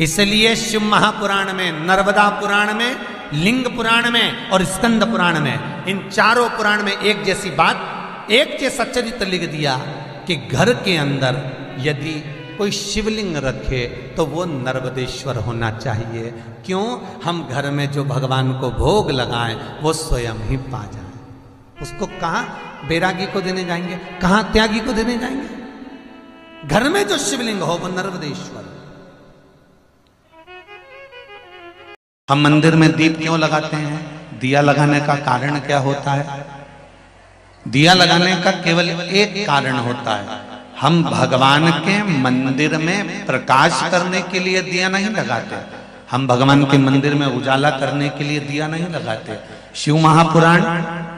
इसलिए शिव महापुराण में, नर्मदा पुराण में, लिंग पुराण में और स्कंद पुराण में, इन चारों पुराण में एक जैसी बात, एक जैसा चरित्र लिख दिया कि घर के अंदर यदि कोई शिवलिंग रखे तो वो नर्मदेश्वर होना चाहिए। क्यों? हम घर में जो भगवान को भोग लगाएँ, वो स्वयं ही पा जाए। उसको कहाँ? बैरागी को देने जाएँगे। कहाँ? त्यागी को देने जाएँगे। घर में जो शिवलिंग हो, वो नर्मदेश्वर। हम मंदिर में दीप क्यों लगाते हैं? दिया लगाने का कारण क्या होता है? दिया लगाने का केवल एक कारण होता है। हम भगवान के मंदिर में प्रकाश करने के लिए दिया नहीं लगाते। हम भगवान के मंदिर में उजाला करने के लिए दिया नहीं लगाते। शिव महापुराण,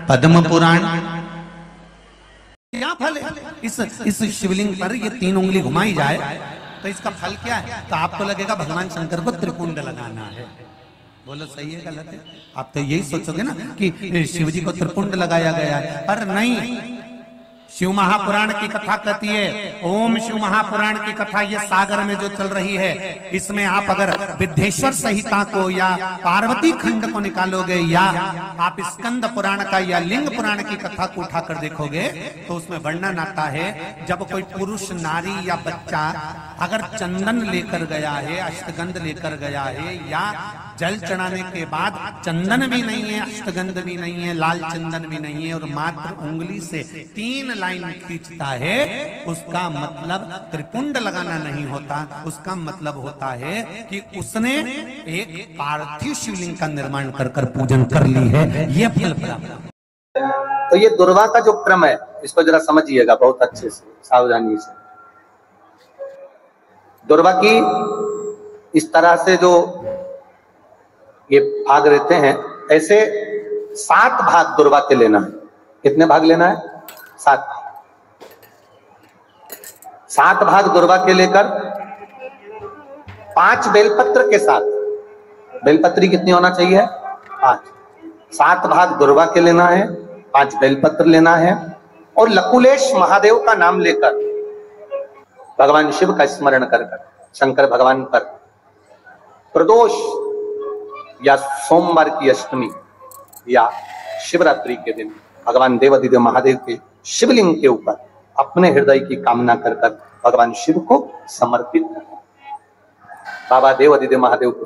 पद्म पुराण, क्या फल इस इस शिवलिंग पर ये तीन उंगली घुमाई जाए तो इसका फल क्या है? तो आपको लगेगा भगवान शंकर को त्रिकुंड लगाना है। बोलो, सही है, गलत है? आप तो यही सोचोगे ना कि शिव जी को त्रिपुंड लगाया गया है। पर नहीं, शिव महापुराण की कथा कहती है, ओम शिव महापुराण की कथा ये सागर में जो चल रही है, इसमें आप अगर विद्धेश्वर संहिता को या पार्वती खंड को निकालोगे या आप स्कंद पुराण का या लिंग पुराण की कथा को उठाकर देखोगे तो उसमें वर्णन आता है, जब कोई पुरुष, नारी या बच्चा अगर चंदन लेकर गया है, अष्टगंध लेकर गया है या जल चढ़ाने के बाद चंदन भी नहीं है अष्टगंध भी नहीं है लाल चंदन भी नहीं है और मात्र उंगली से तीन लाइन खींचता है उसका मतलब त्रिपुंड लगाना नहीं होता उसका मतलब होता है कि उसने एक पार्थिव शिवलिंग का निर्माण कर कर पूजन कर ली है यह फल प्राप्त तो ये दुर्वा का जो क्रम है इसको जरा समझिएगा बहुत अच्छे से सावधानी से। दुर्वा की इस तरह से जो ये भाग रहते हैं। ऐसे सात भाग दुर्वा के लेना है। कितने भाग लेना है? सात सात भाग दुर्वा के लेकर पाँच बेलपत्र के साथ। बेलपत्री कितनी होना चाहिए? पाँच। सात भाग दुर्वा के लेना है, पाँच बेलपत्र लेना है और लकुलेश महादेव का नाम लेकर भगवान शिव का स्मरण कर, शंकर भगवान पर। प्रदोष या सोमवार की अष्टमी या शिवरात्रि के दिन भगवान देवादिदेव महादेव के शिवलिंग के ऊपर अपने हृदय की कामना कर कर भगवान शिव को समर्पित बाबा देवादिदेव महादेव को